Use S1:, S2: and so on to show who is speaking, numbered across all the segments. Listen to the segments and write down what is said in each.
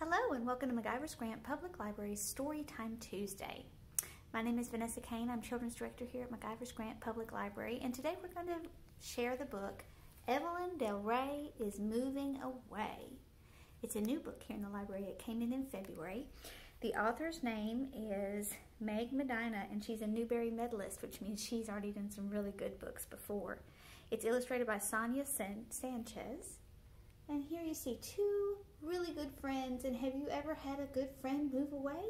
S1: Hello and welcome to McIvers Grant Public Library's Storytime Tuesday. My name is Vanessa Kane. I'm Children's Director here at McIvers Grant Public Library and today we're going to share the book Evelyn Del Rey is Moving Away. It's a new book here in the library. It came in in February. The author's name is Meg Medina and she's a Newbery medalist which means she's already done some really good books before. It's illustrated by Sonia San Sanchez and here you see two really good friends. And have you ever had a good friend move away?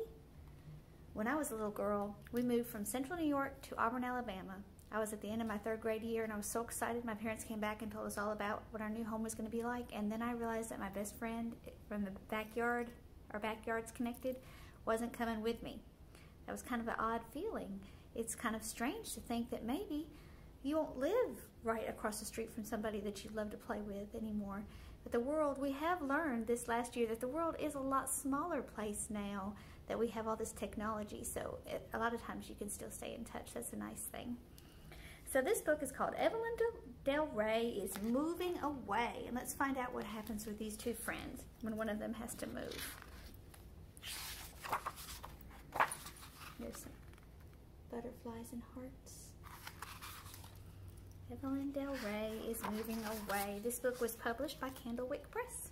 S1: When I was a little girl, we moved from central New York to Auburn, Alabama. I was at the end of my third grade year and I was so excited. My parents came back and told us all about what our new home was going to be like. And then I realized that my best friend from the backyard, our backyards connected, wasn't coming with me. That was kind of an odd feeling. It's kind of strange to think that maybe you won't live right across the street from somebody that you love to play with anymore. But the world, we have learned this last year that the world is a lot smaller place now that we have all this technology. So it, a lot of times you can still stay in touch. That's a nice thing. So this book is called Evelyn Del Rey is Moving Away. And let's find out what happens with these two friends when one of them has to move. There's some butterflies and hearts. Evelyn Del Rey is moving away. This book was published by Candlewick Press.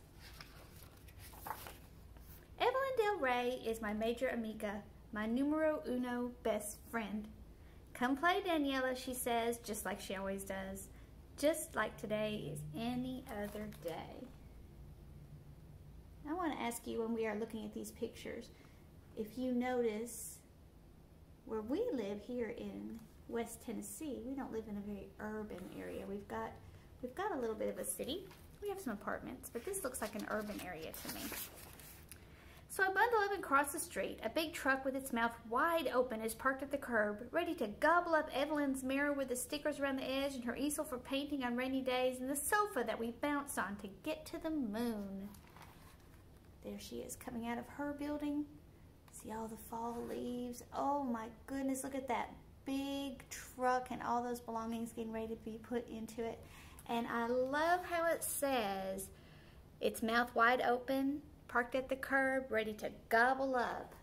S1: Evelyn Del Rey is my mejor amiga, my numero uno best friend. Come play, Daniela, she says, just like she always does. Just like today is any other day. I want to ask you when we are looking at these pictures, if you notice where we live here in West Tennessee. We don't live in a very urban area. We've got we've got a little bit of a city. We have some apartments, but this looks like an urban area to me. So I bundle up and cross the street. A big truck with its mouth wide open is parked at the curb, ready to gobble up Evelyn's mirror with the stickers around the edge and her easel for painting on rainy days and the sofa that we bounce on to get to the moon. There she is coming out of her building. See all the fall leaves. Oh my goodness, look at that big truck and all those belongings getting ready to be put into it. And I love how it says it's mouth wide open, parked at the curb, ready to gobble up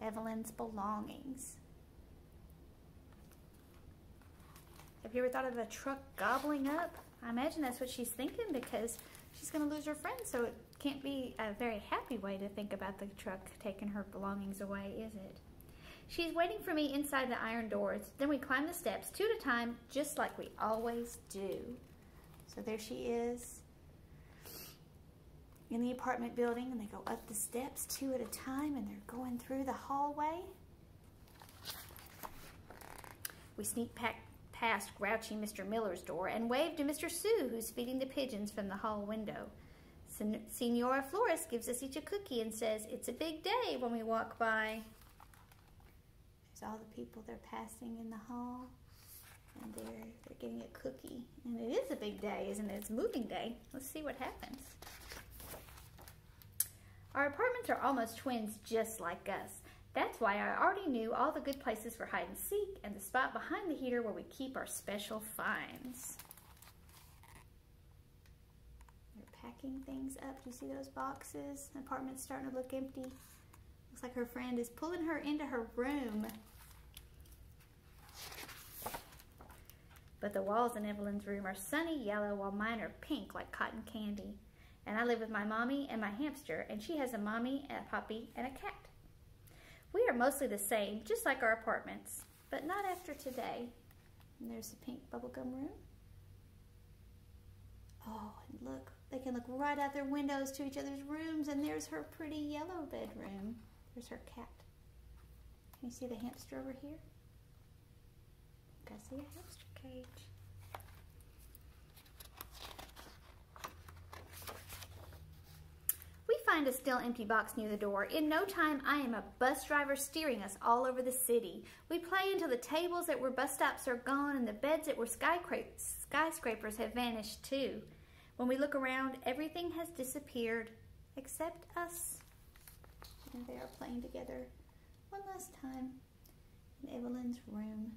S1: Evelyn's belongings. Have you ever thought of a truck gobbling up? I imagine that's what she's thinking because she's going to lose her friend, so it can't be a very happy way to think about the truck taking her belongings away, is it? She's waiting for me inside the iron doors. Then we climb the steps two at a time, just like we always do. So there she is in the apartment building, and they go up the steps two at a time, and they're going through the hallway. We sneak past grouchy Mr. Miller's door and wave to Mr. Sue, who's feeding the pigeons from the hall window. Senora Flores gives us each a cookie and says, it's a big day when we walk by. There's all the people they're passing in the hall, and they're, they're getting a cookie. And it is a big day, isn't it? It's moving day. Let's see what happens. Our apartments are almost twins just like us. That's why I already knew all the good places for hide and seek and the spot behind the heater where we keep our special finds. They're packing things up. Do you see those boxes? The apartment's starting to look empty. Looks like her friend is pulling her into her room. But the walls in Evelyn's room are sunny yellow while mine are pink like cotton candy. And I live with my mommy and my hamster, and she has a mommy, and a puppy, and a cat. We are mostly the same, just like our apartments, but not after today. And there's the pink bubblegum room. Oh, and look, they can look right out their windows to each other's rooms, and there's her pretty yellow bedroom. There's her cat. Can you see the hamster over here? I see a hamster cage. We find a still empty box near the door. In no time, I am a bus driver steering us all over the city. We play until the tables that were bus stops are gone and the beds that were skyscrapers have vanished too. When we look around, everything has disappeared except us. And they are playing together one last time in Evelyn's room.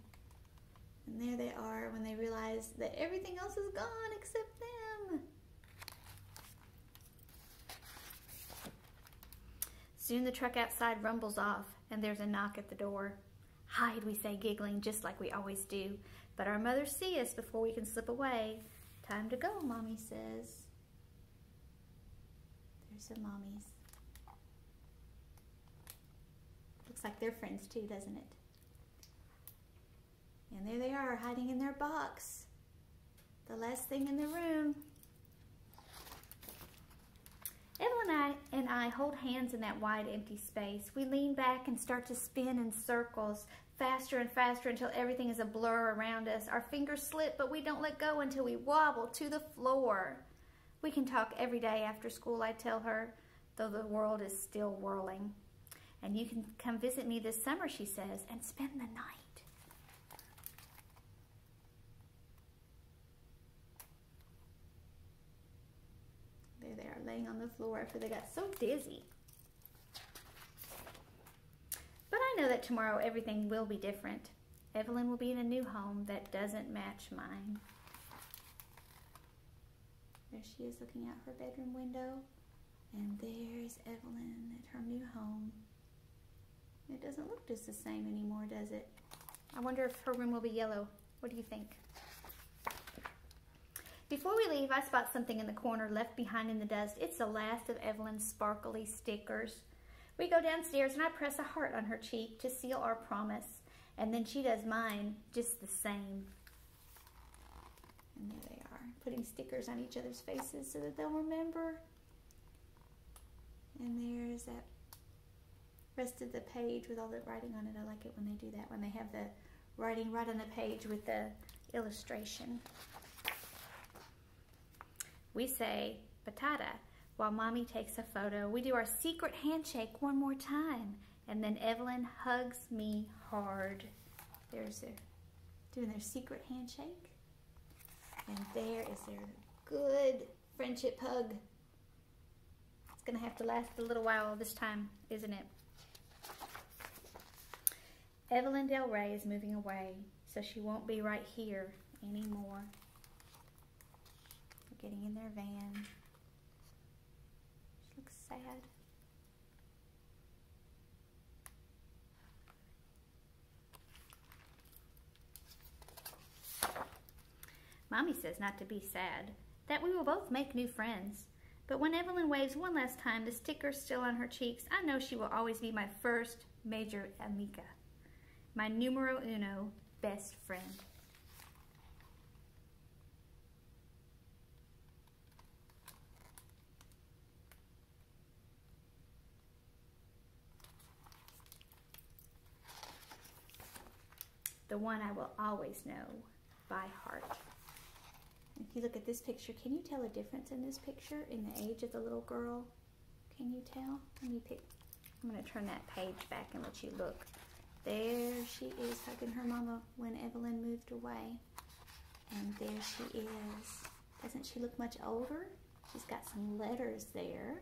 S1: And there they are when they realize that everything else is gone except them. Soon the truck outside rumbles off, and there's a knock at the door. Hide, we say, giggling, just like we always do. But our mothers see us before we can slip away. Time to go, Mommy says. There's some mommies. Looks like they're friends too, doesn't it? And there they are, hiding in their box. The last thing in the room. Evelyn and I, and I hold hands in that wide, empty space. We lean back and start to spin in circles, faster and faster until everything is a blur around us. Our fingers slip, but we don't let go until we wobble to the floor. We can talk every day after school, I tell her, though the world is still whirling. And you can come visit me this summer, she says, and spend the night. There they are, laying on the floor after they got so dizzy. But I know that tomorrow everything will be different. Evelyn will be in a new home that doesn't match mine. There she is looking out her bedroom window. And there's Evelyn at her new home. It doesn't look just the same anymore, does it? I wonder if her room will be yellow. What do you think? Before we leave, I spot something in the corner left behind in the dust. It's the last of Evelyn's sparkly stickers. We go downstairs and I press a heart on her cheek to seal our promise. And then she does mine just the same. And there they are, putting stickers on each other's faces so that they'll remember. And there's that rest of the page with all the writing on it. I like it when they do that, when they have the writing right on the page with the illustration. We say batata while mommy takes a photo. We do our secret handshake one more time. And then Evelyn hugs me hard. There's their, doing their secret handshake. And there is their good friendship hug. It's to have to last a little while this time, isn't it? Evelyn Del Rey is moving away, so she won't be right here anymore. They're getting in their van. She looks sad. Mommy says not to be sad, that we will both make new friends. But when Evelyn waves one last time, the sticker still on her cheeks, I know she will always be my first mejor amiga my numero uno best friend. The one I will always know by heart. If you look at this picture, can you tell a difference in this picture in the age of the little girl? Can you tell? Let me pick, I'm going to turn that page back and let you look. There she is hugging her mama when Evelyn moved away. And there she is. Doesn't she look much older? She's got some letters there.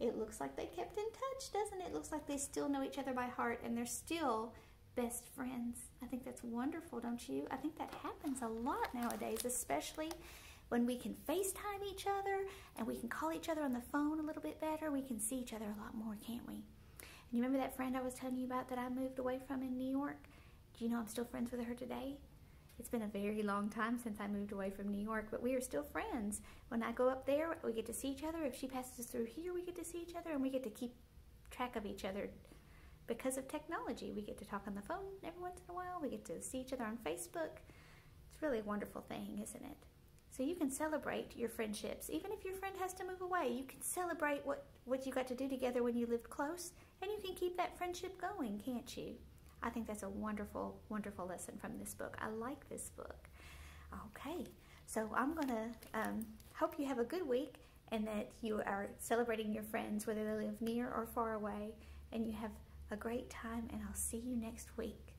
S1: It looks like they kept in touch, doesn't it? It looks like they still know each other by heart and they're still best friends. I think that's wonderful, don't you? I think that happens a lot nowadays, especially when we can FaceTime each other and we can call each other on the phone a little bit better. We can see each other a lot more, can't we? You remember that friend I was telling you about that I moved away from in New York? Do you know I'm still friends with her today? It's been a very long time since I moved away from New York, but we are still friends. When I go up there, we get to see each other. If she passes through here, we get to see each other, and we get to keep track of each other because of technology. We get to talk on the phone every once in a while. We get to see each other on Facebook. It's really a wonderful thing, isn't it? So you can celebrate your friendships. Even if your friend has to move away, you can celebrate what, what you got to do together when you lived close, and you can keep that friendship going, can't you? I think that's a wonderful, wonderful lesson from this book. I like this book. Okay, so I'm going to um, hope you have a good week and that you are celebrating your friends, whether they live near or far away, and you have a great time, and I'll see you next week.